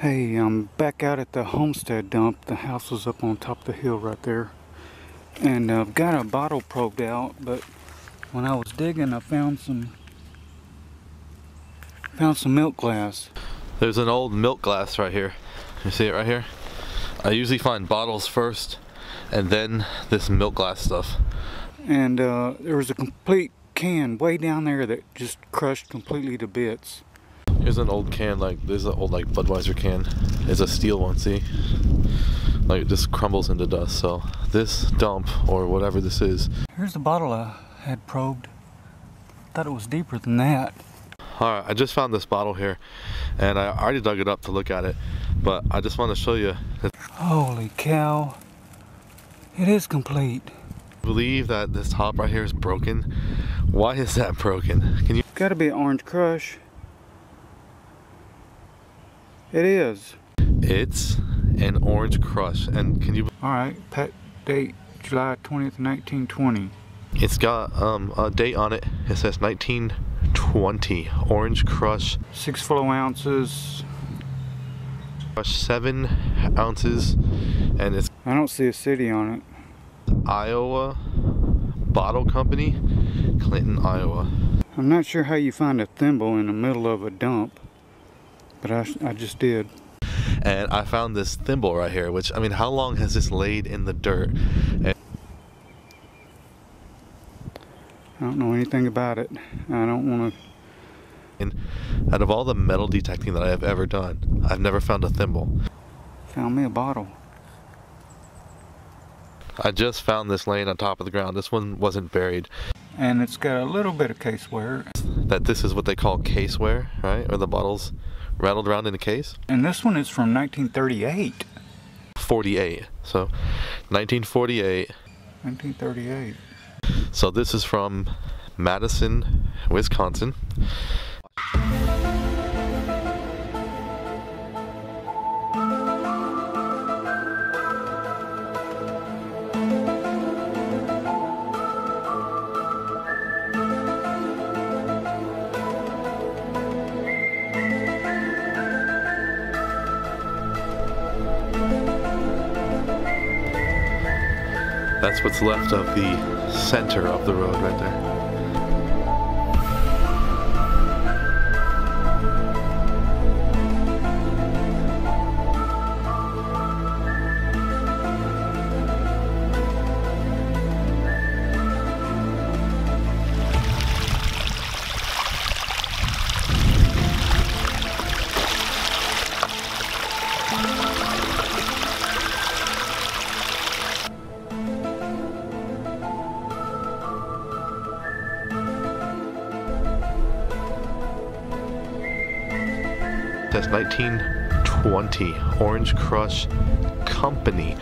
Hey, I'm back out at the homestead dump. The house was up on top of the hill right there. And I've got a bottle probed out, but when I was digging, I found some found some milk glass. There's an old milk glass right here. You see it right here? I usually find bottles first and then this milk glass stuff. And uh, there was a complete can way down there that just crushed completely to bits. Here's an old can, like there's an old like Budweiser can. It's a steel one, see? Like it just crumbles into dust. So this dump or whatever this is. Here's the bottle I had probed. Thought it was deeper than that. Alright, I just found this bottle here and I already dug it up to look at it, but I just want to show you Holy cow. It is complete. I believe that this top right here is broken. Why is that broken? Can you Gotta be an orange crush. It is. It's an orange crush and can you Alright, pet date July 20th, 1920. It's got um, a date on it. It says 1920 Orange Crush. Six full ounces. Crush seven ounces, and it's I don't see a city on it. Iowa Bottle Company, Clinton, Iowa. I'm not sure how you find a thimble in the middle of a dump, but I, I just did. And I found this thimble right here, which I mean, how long has this laid in the dirt? And I don't know anything about it. I don't want to. and out of all the metal detecting that I have ever done, I've never found a thimble. Found me a bottle. I just found this laying on top of the ground. This one wasn't buried. And it's got a little bit of case wear. That this is what they call caseware, right? Or the bottles rattled around in a case. And this one is from 1938. 48. So 1948. 1938. So this is from Madison, Wisconsin. That's what's left of the center of the road right there. That's 1920 Orange Crush Company.